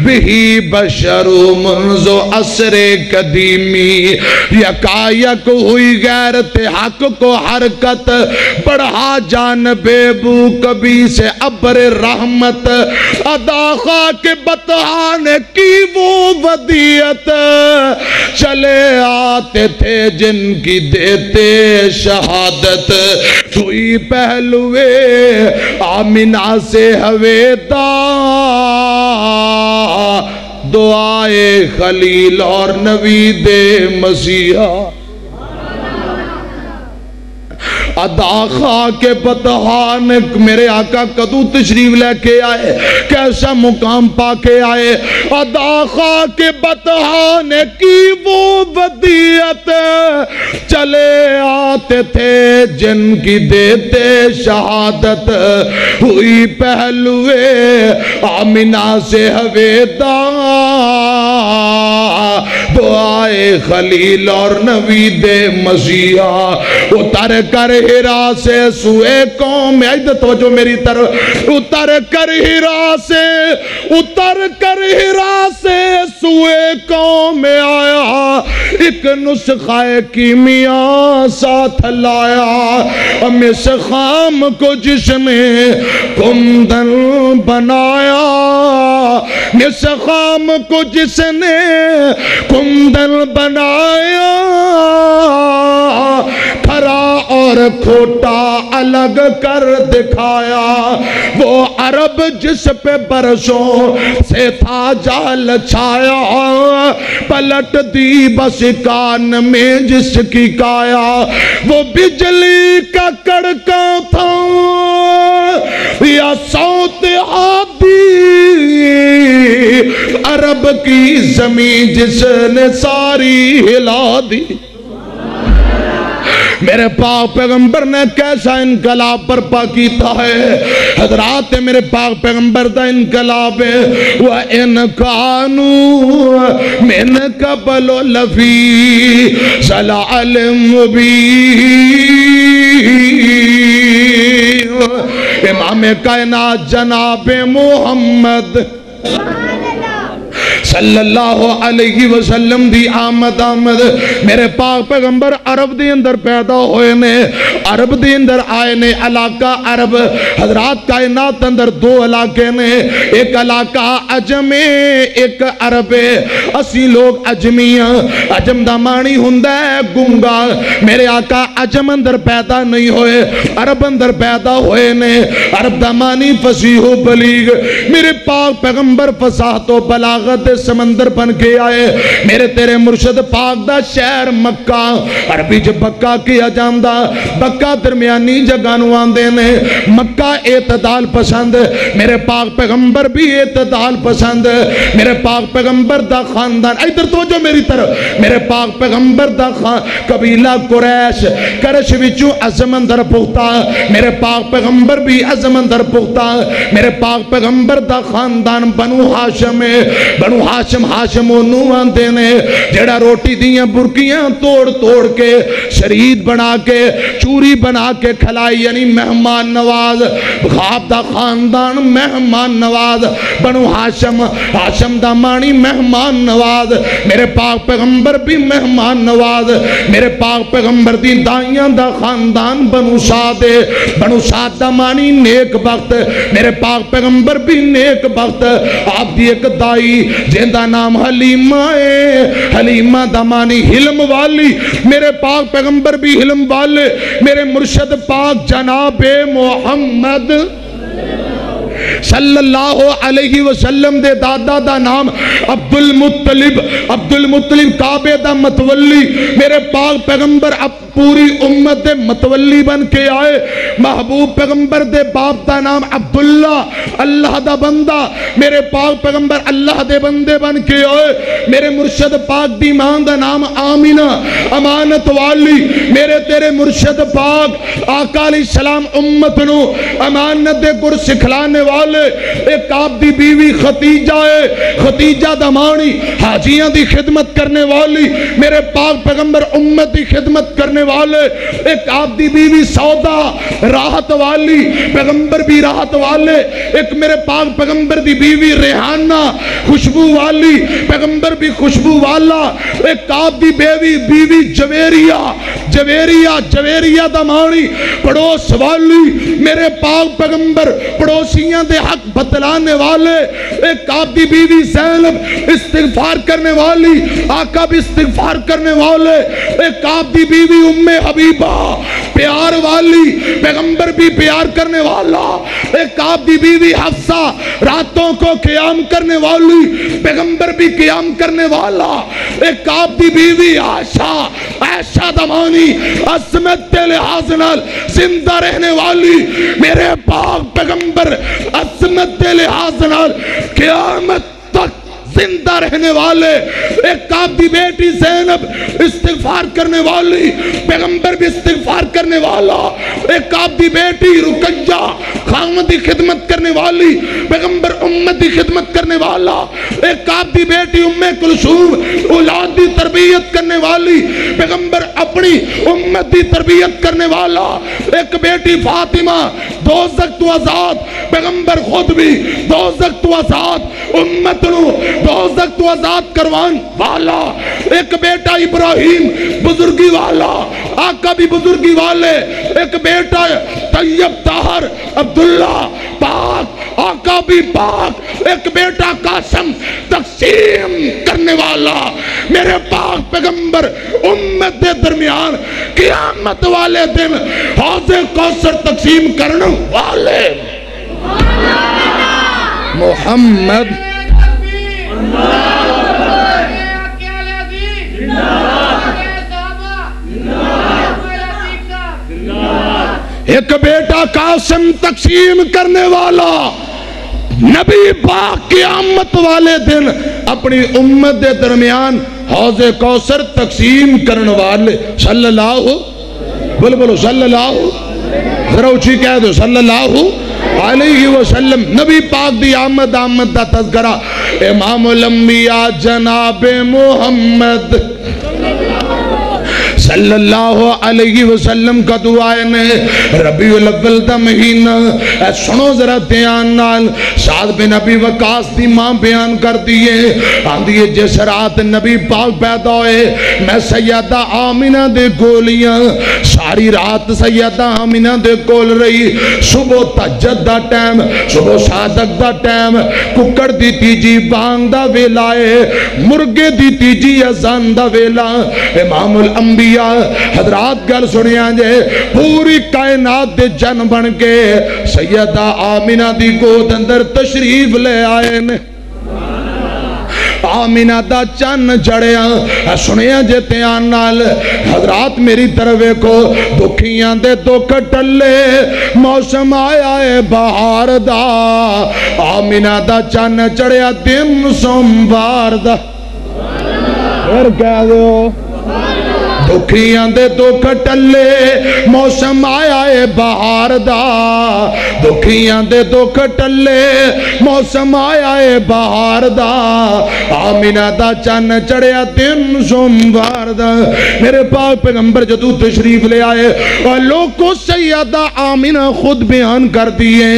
बिही बशरु मुंजो असरे कदीमी, यकायक हुई गैरत हक को हरकत, बढ़ा जान बेबू कभी से अबर रहमत अदा खा के बतहान की वो वदियत। चले आते थे जिनकी देते शहादत। सुई पहलुए आमिना से हवेदा। दुआए खलील और नवी दे मसीहा। के बतहान मेरे आका कदू तशरीफ़ लेके आए, कैसा मुकाम पाके आए। अदा खा के बतहान की वो बदियत चले आते थे जिनकी देते शहादत। हुई पहलुए आमिना से हवेदा दुआए खलील और नवी दे मसीहा। उतर कर हिरा से सुए कौम तो मेरी तरफ़। उतर कर हिरा से, उतर कर हिरा से सुए कौम आया। एक नुस्खाए कीमिया साथ लाया। मिस खाम को जिसने कुंदन बनाया। मिस खाम को जिसने कुंदन बनाया। और खोटा अलग कर दिखाया। वो अरब जिस पे बरसों से था जाल छाया, पलट दी बस कान में जिसकी काया। वो बिजली का कड़का था, या सौत आदि। अरब की ज़मीन जिसने सारी हिला दी। मेरे पाक पैगंबर ने कैसा इनकलाब बर्पा किया है? हजरात मेरे पाक पैगंबर का इनकलाब है। वह इन कानू, मिन कबलो लफी, सलाल इमाम कायनात जनाब मोहम्मद। सल्लल्लाहु अलैहि वसल्लम दी आमद आमद। मेरे पाक पैगंबर अरब दे अंदर पैदा होए ने, अरब दे अंदर आए ने, इलाका अरब, हजरात कायनात अंदर दो इलाके ने, एक इलाका अजम, एक अरब। असी लोग अजमी अजम दा मानी हुंदा है गुंगा मेरे आका अजम अंदर पैदा नहीं होए, अरब अंदर पैदा होए ने, अरब दा मानी फसीहो बलीग। मेरे पाक पैगंबर फसाहत तो बलागत समंदर बन के आए मेरे तेरे मुर्शद पाक दा शहर मक्का। अरबी च बक्का किया जाता बक्का दरमियानी जगह आते ने। मक्का एतदाल पसंद। मेरे पाक पैगंबर भी एतदाल पसंद। मेरे पाक पैगंबर दा खानदान। इधर तो जो मेरी तरफ़। मेरे पाक पैगंबर दा खान कबीला कुरैश। करश बिचू अजमंदर पुख्ता। मेरे पाक पैगंबर भी अजमंदर पुख्ता। मेरे पाक पैगंबर दा खानदान बनू हाशम बनू हाशम हाशम हाशम ओनू आते ने, जड़ा रोटी दियाँ बुरकियाँ तोड़ तोड़ के शरीद बना के, चूरी बना के खिलाई, यानी मेहमान नवाज़ खाब का खानदान मेहमान नवाज़, बनो हाशम हाशम का माणी मेहमान नवाज़, मेरे पाक पैगंबर भी मेहमान नवाज़, मेरे पाक पैगंबर दी दाइया का खानदान बनू साद दे बनू शाह का नेक वक्त, मेरे पाक पैगंबर भी नेक वक्त, आप दी एक दाई ज़िंदा नाम हलीमा है। हलीमा दमानी हिलम वाली। मेरे पाक पैगंबर भी हिलम वाले। मेरे मुर्शद पाक जनाब मोहम्मद। सल्लल्लाहु अलैहि वसल्लम दे दादा दा नाम अब्दुल मुत्तलिब। अब्दुल मुत्तलिब काबे दा मतवली मेरे पाक पैगंबर अब पूरी उम्मत दे मतवली बन के आए। महबूब पैगंबर दे बाप दा नाम अब्दुल्ला, अल्लाह दा बंदा। मेरे पाक पैगंबर अल्लाह दे बंदे बन के आए। मेरे मुर्शद पाक दी माँ दा नाम आमिना, अमानत वाली। मेरे तेरे मुर्शद पाक, आका सलाम उम्मत नु अमानत दे गुर सिखलाने वाले। एक आप दी बीवी खतीजा है, खतीजा दमानी हाजियाँ दी खिदमत करने वाली। मेरे पाक पैगंबर उम्मत दी खिदमत करने वाले, एक आप दी बीवी सौदा, राहत वाली, पैगंबर भी राहत वाले, एक मेरे पाक पैगंबर दी बीवी रेहाना, खुशबू वाली, पैगंबर भी खुशबू वाला, एक आप दी बेवी, बीवी जवेरिया जवेरिया जवेरिया दमानी पड़ोस वाली, मेरे पाक पैगंबर, पड़ोसियाँ दे हक बतलाने वाले, एक आप दी बीवी जैनब इस्तिगफार करने वाली, आका भी इस्तिगफार करने वाले, एक आप दी बीवी उम्मे हबीबा, प्यार वाली, पैगंबर भी प्यार करने वाला, एक आप दी बीवी हफ्सा, रातों को क्याम करने वाली, पैगंबर भी क्याम करने वाला, एक आप दी बीवी आशा ऐशा दमानी, असमत के लिहाज नाल ज़िंदा रहने वाली, मेरे पाक पैगंबर, असमत के लिहाज नाल क्यामत ज़िंदा रहने वाले, एक काबी बेटी जैनब इस्तफार करने वाली, पैगंबर भी इस्तफार करने वाला, एक आपकी बेटी रुकजा खामद खिदमत करने वाली, पैगंबर उम्मत की खिदमत करने वाला, एक आपकी बेटी उम्मे कुलसूम, औलाद तरबियत करने वाली, पैगंबर अपनी उम्मत की तरबियत करने वाला एक बेटी फातिमा दो तो आज़ाद, पैगंबर खुद भी दो तो आज़ाद, उम्मत नु दोजक तो आज़ाद करवान वाला। एक बेटा इब्राहिम बुजुर्गी वाला, आका भी बुजुर्गी वाले। एक बेटा तैयब ताहर अब्दुल्ला पाक आका भी पाक एक बेटा कासम तकसीम करने वाला, मेरे पाक पैगंबर उम्मत के दरमियान क्या क्यामत वाले दिन हौजे कौसर तकसीम करने वाले। मोहम्मद। एक बेटा कासिम तकसीम करने वाला नबी पाक क्यामत वाले दिन अपनी उम्मत के दरमियान हौजे कौसर तकसीम करने वाले। सल्लल्लाहु, बोलो बोलो, सल्लल्लाहु। जरा उची कह दो अलैहि वसल्लम। नबी पाक दी आमद आमद दा तज़करा, इमामुल अंबिया जनाब मोहम्मद। सल्लल्लाहु अलैहि वसल्लम का दुआए ने रबीउल अव्वल दा महीना सुनो जरा ध्यान नाल। साद बिन अबी वकास दी माँ बयान करदी है आंदी है, जिस रात नबी पाक पैदा होए, मैं सैयदा आमिना दे गोलियाँ सारी रात सैयदा आमिना दे कोल रही। सुबह तहज्जुद दा टाइम, सुबह सादक दा टाइम कुकड़ दी तीजी बांग दा वेला है, मुर्गे दी तीजी अजान दा वेला। इमामुल अंबिया हजरात गल सुनिया जे, पूरी कायनात दे जन बन के सैयदा आमिना दी गोद अंदर तशरीफ़ ले आए ने। आमिना चढ़िया सुनिया जे ध्यान हजरात मेरी तरफ़ वेखो, दुखियाँ दे दुख टल्ले, मौसम आया है बहार दा। आमिना दा चन्न चढ़िया दिन सोमवार दा। कह दो दुखियाँ दे दुख टले मौसम आया है बहार दा। दुखियाँ दे दुख टल्ले, मौसम आया है बहार दा। आमिना दा चन्न चढ़िया दिन सोमवार दा। मेरे पाक पैगंबर, जदू तशरीफ़ ले आए, और लोगों सैयदा आमिना खुद बयान कर दिए।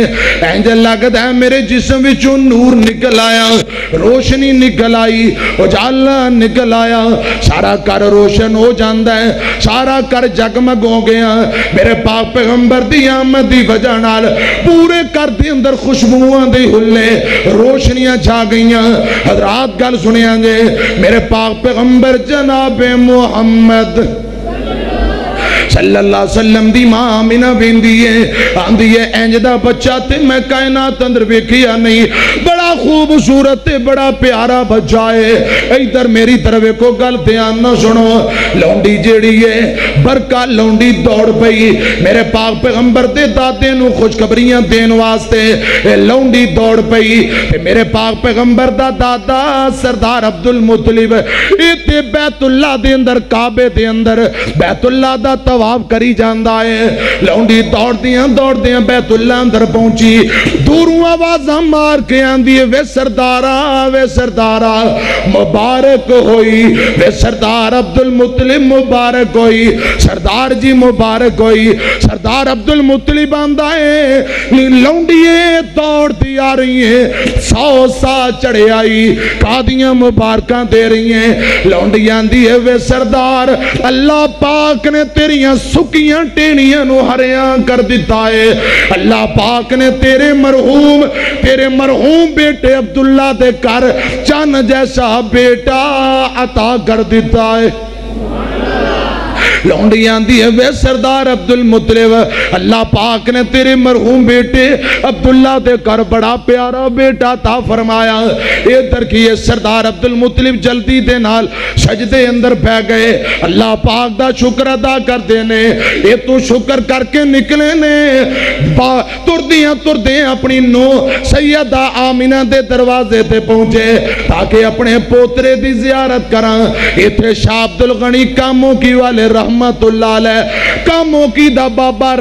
इंज लगता है मेरे जिस्म विचों नूर निकल आया, रोशनी निकल आई, उजाला निकल आया। सारा घर रोशन हो जाता है सारा घर जगमग हो गया मेरे पाक पैगंबर दी आमद दी वजह नाल पूरे घर दे अंदर खुशबुआं दे हुल्ले रोशनियाँ छा गईयां हजरात गल सुनिया जे मेरे पाक पैगंबर जनाबे मोहम्मद सल्लल्लाहु अलैहि दी माँ आमिना बेंदी है आंदी है इंज दा बच्चा ते मैं कायनात अंदर वेखिया नहीं बड़ा खूबसूरत बड़ा प्यारा बच्चा है। इधर मेरी तरफ़ वेखो गल ध्यान ना सुनो। लौंडी जेड़ी है, बरका लौंडी दौड़ पई। मेरे पाक पैगंबर दे दादे नु खुशखबरियाँ देन वास्ते लौंडी दौड़ पई। मेरे पाक पैगंबर दा दादा सरदार अब्दुल मुतलिब इते बैतुल्ला दे अंदर, काबे दे अंदर बैतुल्ला दा तवाफ करी जांदा है। लौंडी दौड़दियाँ दौड़दियाँ बैतुल्ला अंदर पहुँची। दूरों आवाजां मार के आंदी वे सरदारा वे सरदारा, मुबारक होई, वे सरदार अब्दुल मुतलिब मुबारक होई, सरदार जी मुबारक होई, सरदार अब्दुल मुतलिब आंदा है लौंडिए दौड़ती आ रही है, सौ सा चढ़े आई, कादियाँ मुबारक दे रही हैं लौंडी आंदी है, वे सरदार, अल्लाह पाक ने तेरिया सुकियाँ टेनियाँ नु हरियाँ कर दिता है, अल्लाह पाक ने तेरे मरहूम तेरे मरहूम बेटे अब्दुल्ला दे घर चन जैसा बेटा अता कर दिता है। वे सरदार अब्दुल मुतलिब। अल्लाह पाक ने तेरे मरहूम बेटे अब्दुल्ला दे घर बड़ा प्यारा बेटा फरमाया। इधर की सरदार अब्दुल मुतलिब जल्दी नाल सजदे अंदर बह गए। अल्लाह पाक शुक्र अदा कर देने ये तू शुक्र करके निकले ने। तुरदियाँ तुरदे अपनी नो सैयदा आमिना दे दरवाजे ते पहुँचे, ताकि अपने पोतरे दी जियारत करा। इतने शाह अब्दुल गनी कामों की वाले रहमतुल्लाह बाबा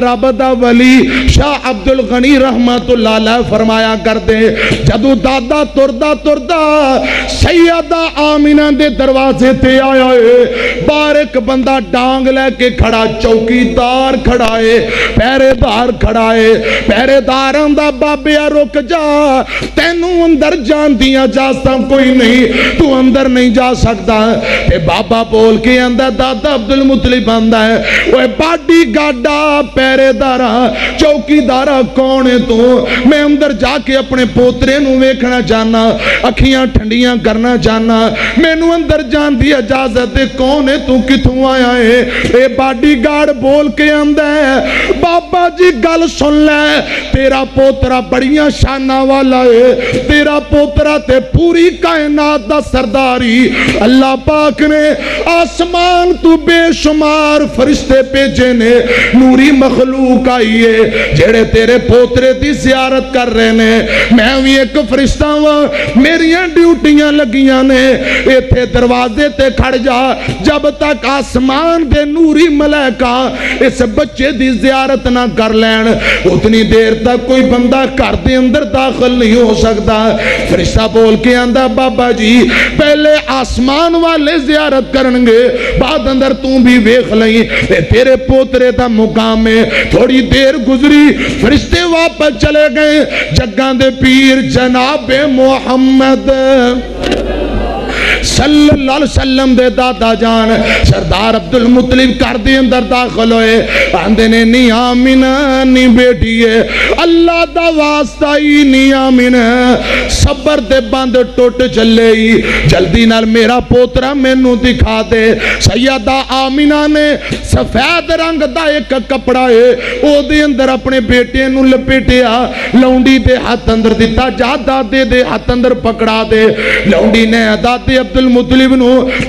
दे दरवाजे बंदा डांग खड़ा, चौकीदार खड़ा है पहरेदार खड़ा है पहरेदार आंदा बाबिया रुक जा, तेनू अंदर जान दिया कोई नहीं, तू अंदर नहीं जा सकता बाबा बोल के आंदा, दादा अब्दुल मुतलिब मुतलिब आंदा है। ओए बाडी गाडा पहरेदारा चौकीदारा, कौन है तू? मैं अंदर जाके अपने पोतरे वेखना चाहना, अखियाँ ठंडियाँ करना चाहना। मैनू अंदर जान दी इजाज़त कौन है तू? कितों आया है? ए बाडी गार्ड बोल के आंदा है, बाबा जी गल सुन ले। तेरा पोतरा बड़ियाँ शाना वाला है, तेरा पोतरा ते पूरी कायनात दा सरदारी। अल्लाह पाक ने आसमान तू बेशुमार फरिश्ते भेजे ने, नूरी मखलूक आई है। जेड़े तेरे पोतरे दी जियारत कर रहे ने, मैं भी एक फरिश्ता वां। मेरियाँ ड्यूटियाँ लगियाँ ने। इथे दरवाजे ते खड़ जा, जब तक आसमान दे नूरी मलैका इस बच्चे की जियारत ना कर लैन उतनी देर तक कोई बंदा घर के अंदर दाखिल नहीं हो सकता फरिश्ता बोल के आंदा, बाबा जी, पहले आसमान वाले जियारत करे बाद अंदर तू भी वेख लई तेरे पोतरे का मुकाम है। थोड़ी देर गुजरी, फरिश्ते वापस चले गए। जगह दे पीर जनाबे मोहम्मद। सल्लल्लाहु सरदार अब्दुल मुतलिब घर अंदर दाखिल होए। आंदे ने, नी आमिना, नी बेटीए अल्लाह दा वास्ता ही नी आमिन। सबर दे बंद टुट चले जल्दी नाल मेरा पोतरा मैनू दिखा दे। सैयदा आमिना ने सफ़ेद रंग दा एक कपड़ा है, ओदे अंदर अपने बेटे नु लपेटिया लौंडी दे हाथ अंदर दिता जा दादे दे हाथ अंदर पकड़ा दे। लौंडी ने दादे अब्दुल मुतलिब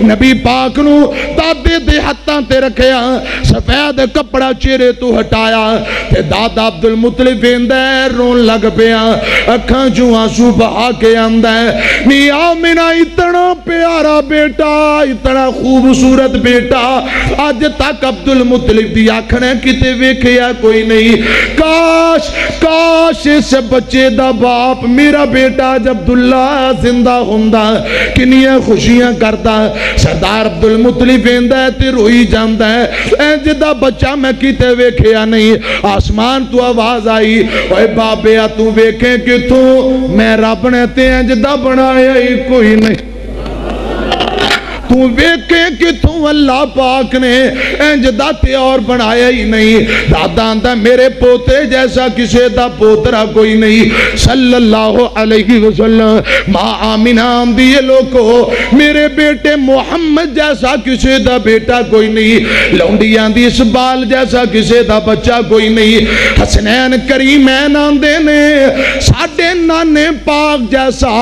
नबी पाक नु दादे दे हाथां ते रखया सफ़ेद कपड़ा चेहरे तो हटाया, ते दादा अब्दुल मुतलिब रोन लग पिया अखां चों आँसू बहा के आंदा नी आ मेरा इतना प्यारा बेटा, इतना खूबसूरत बेटा अज तक अब्दुल मुतलिब दी आखने किते वेखिया कोई नहीं। काश काश इस बच्चे का बाप मेरा बेटा अब्दुल्ला ज़िंदा हुंदा, किन्नियाँ खुशियाँ करता सरदार अब्दुल मुतलिब वेंदा है ते रोई जाता है इंज दा बच्चा मैं किते वेख्या नहीं आसमान तू आवाज़ आई ओए बाबे तू वेखे किथों मैं रब ने ते इंज दा बनाया ही कोई नहीं तू वेखे किथों अल्लाह पाक ने? इंज दा ते और बनाया ही नहीं। दादा आंदा, मेरे पोते जैसा किसी दा पोतरा कोई नहीं। सल्लल्लाहु अलैहि वसल्लम। माँ आमिना आंदी है लोको, मेरे बेटे मोहम्मद जैसा किसी दा बेटा कोई नहीं। लौंडी आंदी इस बाल जैसा किसी दा बच्चा कोई नहीं। हसनैन करीमैन आंदे ने साडे नाने पाक जैसा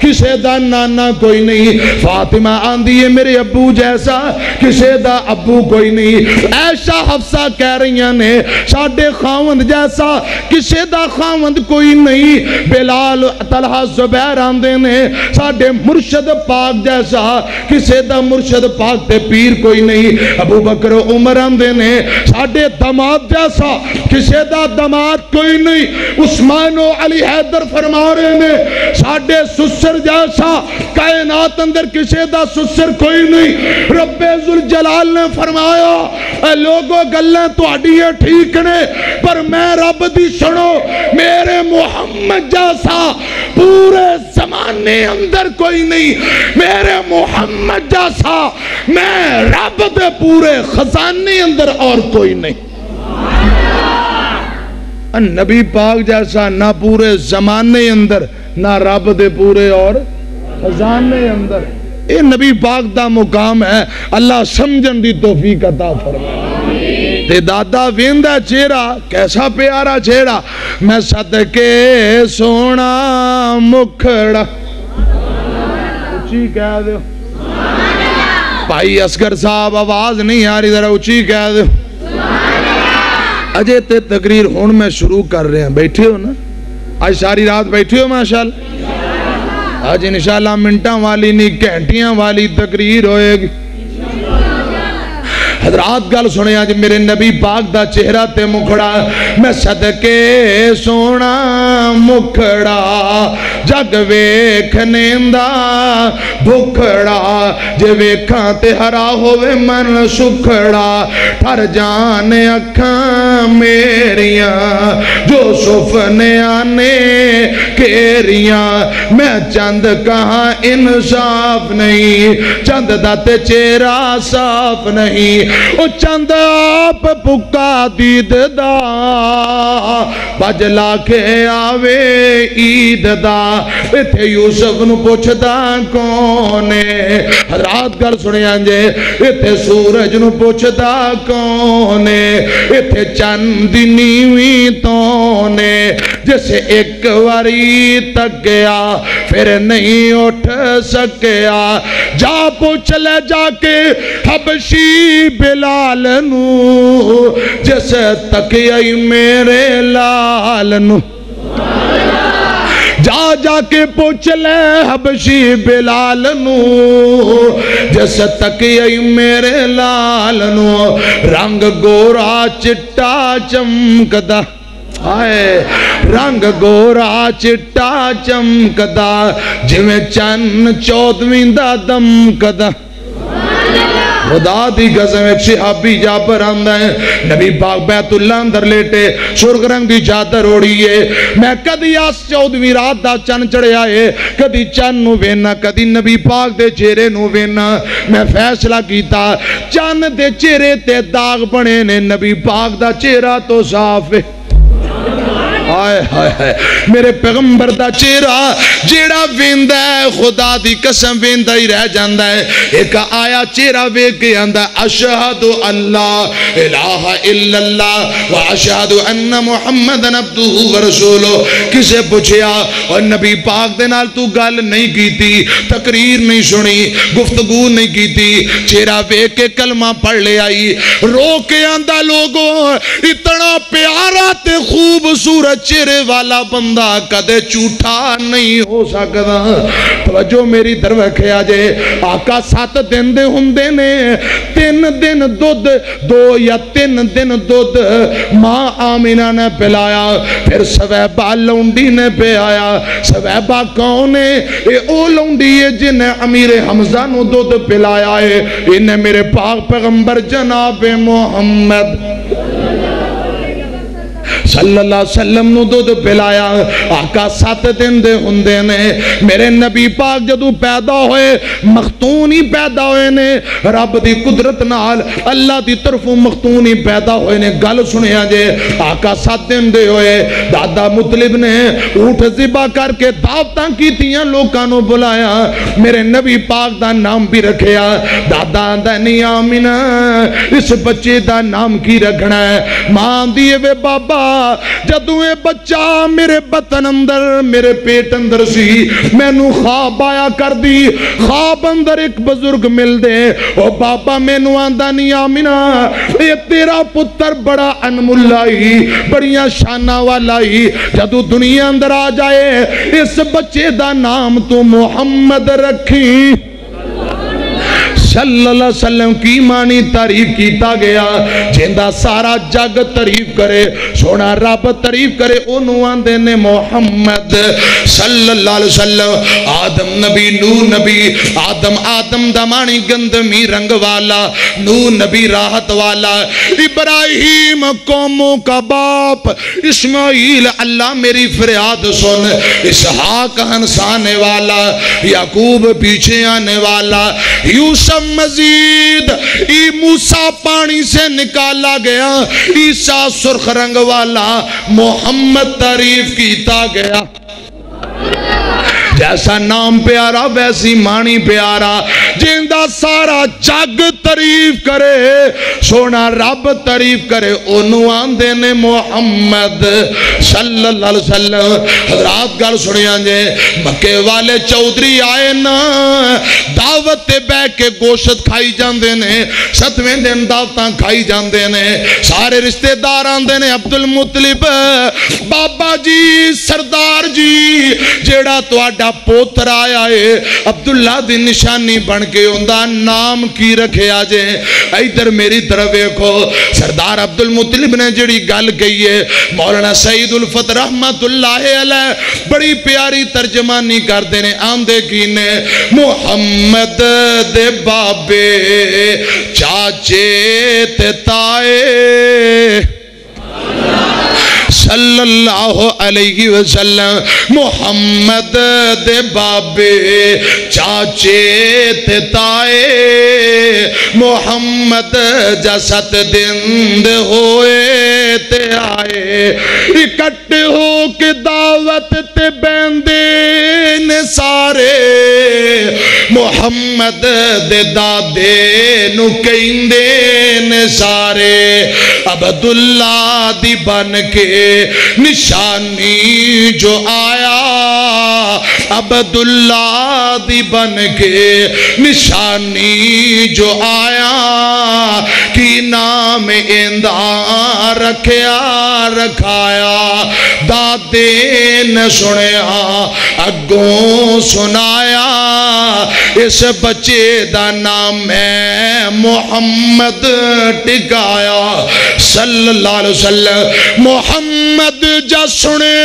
किसी दा नाना कोई नहीं। फातिमा आंदी है मेरे अबू जैसा किसी दा अब्बू कोई नहीं। ऐशा हफ्सा कह रही ने साडे खावंद जैसा किसी दा खावंद कोई नहीं। बिलाल, तलहा, जुबैर आंदे ने साडे मुर्शद पाक जैसा किसी दा मुर्शद पाक ते पीर कोई नहीं। अबू बकर, उमर आंदे ने साडे दमाद जैसा किसी दा दमाद कोई नहीं। उस्मानो अली हैदर फरमा रहे ने साडे सुसर जैसा कायनात अंदर किसी दा सुसर कोई नहीं। रब्बे जुल जलाल ने फरमाया लोगो तुहाडियाँ ठीक ने, पर मैं रब दी सुनो मेरे मोहम्मद जैसा पूरे जमाने अंदर कोई नहीं। मेरे मोहम्मद जैसा मैं रब दे पूरे खजाने अंदर और कोई नहीं। नबी पाक जैसा ना पूरे जमाने अंदर, ना रब दे पूरे और खजाने अंदर। ये नबी पाक दा मुकाम है। अल्लाह समझन दी तौफीक अता फरमाए। ते दादा वेंदा चेहरा कैसा प्यारा चेहरा? मैं सदके सोना मुखड़ा। उची कह दो भाई असगर साहब आवाज़ नहीं आ रही जरा उची कह दो अजय ते तकरीर हूँ मैं शुरू कर रहा। बैठे हो ना? आज सारी रात बैठे हो माशाल्लाह? आज इंशाल्लाह मिनटा वाली नहीं घंटिया वाली तकरीर होएगी। हजरात गल सुने अज मेरे नबी पाक का चेहरा ते मुखड़ा, मैं सदके सोना मुखड़ा, जग वेखने दा भुखड़ा। जे वेखां ते हरा होवे मन सुखड़ा, ठर जाने अखां मेरियाँ। जो सुफने आने घेरिया मैं चंद कहा इंसाफ नहीं। चंद दाते चेहरा साफ़ नहीं। ओ चंद आप पुका दीद दा के लाखे आवे ईद दा इथे यूसुफ नु पुछदा कौन है रात गल सुनिया जे इथे सूरज नु पुछदा कौन है इथे चंद दी नीवी तो ने जिसे एक बारी तक गया फिर नहीं उठ सकया जा पूछ ले जाके हबशी बिलाल जिस तक मेरे लाल नू जा जाके पूछ ले हबशी बिलाल नू। जस तक मेरे लाल नू। रंग गोरा चिट्टा चमकदा। हाय, रंग गोरा चिट्टा चमकदा। जिमें चन चौदवी दा दमकदा। खुदा दी कसम एक सिहाबी जा पर आंदा है। नबी पाक बैतुल्ला अंदर लेटे, सुर्ग रंग दी चादर ओढ़ी है। मैं कदी आस चौदहवीं रात दा चन चढ़िया है, कदी चन नु वेना, कदी नबी पाक दे चेहरे नु वेना। मैं फैसला कीता चन दे चेहरे ते दाग बने ने, नबी पाक दा चेहरा तो साफ़ है। मेरे पैगंबर दा चेहरा जेड़ा वेंदा है, खुदा दी कसम वेंदा ही रह जांदा है। एक आया चेहरा वेख के आंदा, अशहदु अल्लाह इलाहा इल्लल्लाह, व अशहदु अन्न मुहम्मदन अब्दुहु व रसूलुहु। किसे पूछया, और नबी पाक दे नाल तू गल नहीं कीती, तकरीर नहीं सुनी, गुफ्तगू नहीं कीती? चेहरा वेख के कलमा पढ़ ले आई। रो के आंदा, लोगों, इतना प्यारा ते खूबसूरत चेहरे वाला बंदा कदे झूठा नहीं हो सकता तवज्जो मेरी तरफ़ रखिया जे, आका सत दिन दे हुंदे ने, तीन दिन दुध, दो या तीन दिन दुध। माँ आमिना ने पिलाया, फिर सवैबा लौंडी ने पिलाया सवैबा कौन है? ये ओ लौंडी है जिन्हें अमीर हमजा नु दुध पिलाया है। इन्हें मेरे पाक पैगंबर जनाब मोहम्मद मुतलिब ने ऊठ जिबा करके दावतां लोकां नु बुलाया। मेरे नबी पाक दा नाम भी रखिया दादा आमिना, इस बच्चे का नाम की रखना है? माँ दी बाबा जदू ये बच्चा मेरे बतन अंदर, मेरे पेट अंदर सी, मैनू खाब आया कर दी खाब अंदर एक बुज़ुर्ग मिलदे ओ बाबा मैनू आंदा नहीं आमिना ये तेरा पुत्र बड़ा अनमुल्ला ही, बड़िया शाना वाला ही। जदू दुनिया अंदर आ जाए, इस बच्चे का नाम तू मुहम्मद रखी। सल्लल्लाहु की मानी तारीफ़ कीता गया। ज़िंदा सारा जग तारीफ़ करे, सोना रब तारीफ़ करे ओनू आंदे ने मोहम्मद सल्लल्लाहु आदम नबी नू नबी, आदम आदम दा मानी गंदमी रंग वाला नू नबी राहत वाला। इब्राहिम कौमों का बाप, इस्माइल, अल्लाह मेरी फरियाद सुन। इसहाक हंसाने वाला, याकूब पीछे आने वाला, यूसुफ मजीद। ई मूसा पानी से निकाला गया। ईसा सुर्ख रंग वाला मोहम्मद तारीफ़ किया गया। जैसा नाम प्यारा, वैसी मानी प्यारा। ज़िंदा सारा जग तारीफ़ करे, सोना रब तारीफ़ करे ओनू आंदे ने मोहम्मद सल्लल्लाहु अलैहि वसल्लम। हजरात गल सुनिया जे, मक्के वाले चौधरी आए ना, दावत ते बह के गोश्त खाई जाते ने, सतवें दिन दावत खाई जाते ने, सारे रिश्तेदार आंदे ने अब्दुल मुतलिब बाबा जी सरदार जेड़ा आया है, अब्दुल्ला दी निशानी बन के उनका नाम की इधर मेरी तरफ़ वेखो सरदार अब्दुल मुतलिब ने गल कही है, मौलाना सईद उल फत बड़ी प्यारी तर्जमानी करते हैं आंदे की ने, मुहम्मद दे बाबे, चाचे ते ताए। सल्लल्लाहु अलैहि वसल्लम, मुहम्मद दे बाबे, चाचे ते ताए, मुहम्मद जसत सत दिन होए ते आए, इकट्ठे हो के दावत ते बहंदे मुहम्मद दे दादे ने सारे अब्दुल्ला दी बन के निशानी जो आया अब्दुल्ला दी बन के निशानी जो आया की नाम इंदा रखया रखाया दादे ने सुनया अगों सुनाया इस बच्चे का नाम है मोहम्मद, टिकाया। सल लाल सल मोहम्मद, जा सुने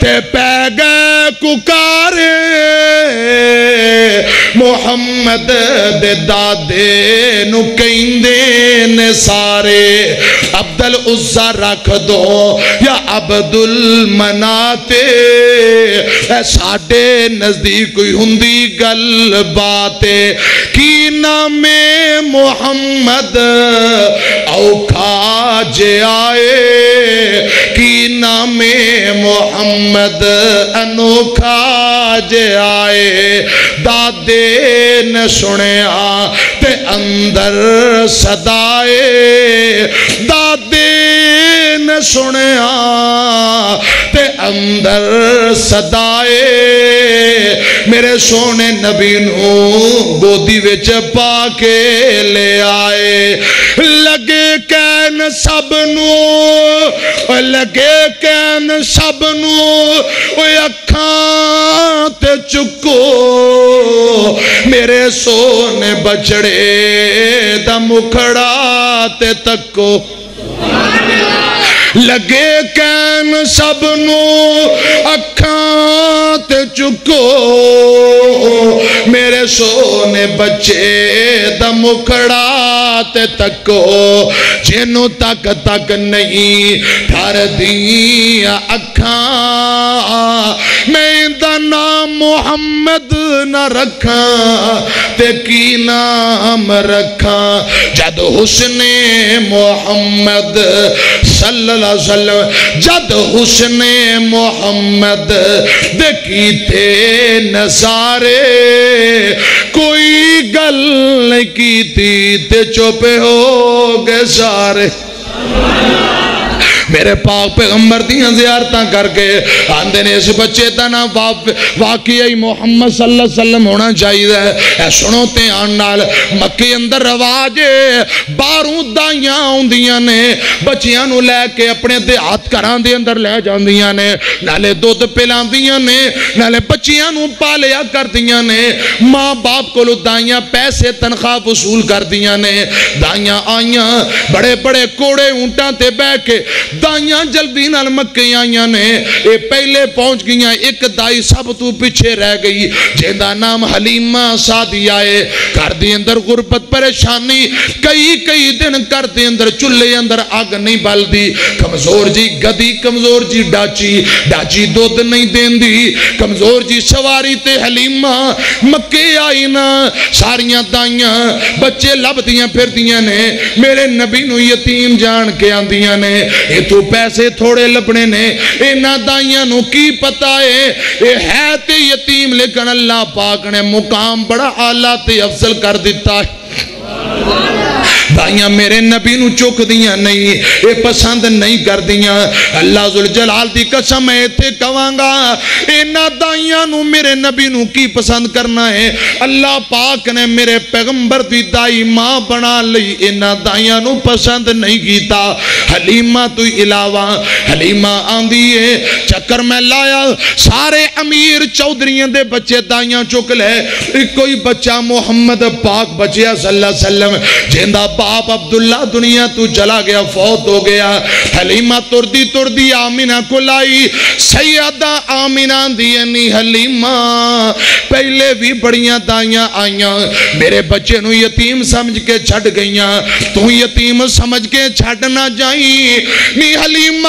ते पै गए कुकारे। मुहम्मद दादे ने सारे अब्दुल उज्जा रख दो या अब्दुल मनाते साडे नज़दीक हुंदी गल बात की नामे मुहम्मद औखा जे आए नामे मुहम्मद अनोखा जे आए। दादे ने सुनया ते अंदर सदाए। दादे ने सुनया ते अंदर सदाए। मेरे सोने नबी गोदी विच पा के ले आए। लगे कैन सब नू लगे कैन सब नू अखां चुको, मेरे सोने बछड़े दमुखड़ा मुखड़ा तको कैन सब नू अखां ते चुको। मेरे सोने बच्चे दा मुखड़ा ते तको। जिनू तक तक नहीं ठर दिया अखां। मैं नाम मुहम्मद न रखा ते की नाम रखा। जद हुसने मोहम्मद अलैहि वसल्लम जद उसने मोहम्मद देखी थे नजारे कोई गल की थी, ते चुप हो गए सारे। मेरे पाक पैगंबर दियाँ जियारतां करके आंदे ने इस बच्चे का नाम वाकई ही मुहम्मद अलैहि वसल्लम होना चाहिए है। सुनो ध्यान नाल, मक्के अंदर रवाज बाहरों दाइयाँ आउंदियाँ ने, बच्चियाँ नु लैके अपने देहात घर दे अंदर लै जांदियाँ ने, नाले दुध पिलांदियाँ ने, नाले बच्चियाँ नु पालिया करदियाँ ने माँ बाप को दाइयाँ पैसे तनख्वाह वसूल करदियाँ ने, दाइया आईया बड़े बड़े कोड़े ऊंटा ते बह के दाइयाँ जल्दी मके आईया ने। यह पहले पहुँच गई एक दाई सब तू पिछे रह गई, ज़िंदा नाम हलीमा सादिया है। घर के अंदर गुरबत परेशानी। कई कई दिन घर के अंदर, चूल्हे अंदर अग नहीं बलती कमज़ोर जी गदी, कमज़ोर जी डाची। डाची दुध नहीं देंदी। कमज़ोर जी सवारी ते हलीमा। मक्के आई ना, सारिया दाइयाँ। बच्चे लभदियाँ फिरदियाँ ने। मेरे नबी नु यतीम जान के आंदियाँ ने। ये तू पैसे थोड़े लभने ने। इन्हों दाइया की पता है ये है ते यतीम, लेकिन अल्लाह पाक ने मुकाम बड़ा आला ते अफसल कर दिता है। Hallelujah. दाइयाँ मेरे नबी नु चुक दियाँ नहीं, ये पसंद नहीं कर दियाँ अल्लाह जुल जलाल दी कसम मैं इथे कवांगा, इन्हां दाइयाँ मेरे नबी नु की पसंद करना है? अल्लाह पाक ने मेरे पैगंबर दी दाई माँ बना लई, इन्हां दाइयाँ पसंद नहीं कीता। हलीमा तू इलावा, हलीमा आंदी है, चक्कर मैं लाया, सारे अमीर चौधरियों दे बच्चे दाइयाँ चुक ले। कोई बच्चा मुहम्मद पाक बचिया अलैहि वसल्लम, ज़िंदा बाप अब्दुल्ला, दुनिया तू चला गया, फौत हो गया। हलीमा तुरदी तुरदी आमिना को लाई सैयदा आमिना दी हलीमा। पहले भी बड़िया दाइया आईया मेरे बच्चे नु यतीम समझ के छड़ गई तू यतीम समझ के छड़ ना जाई। नी हलीमा।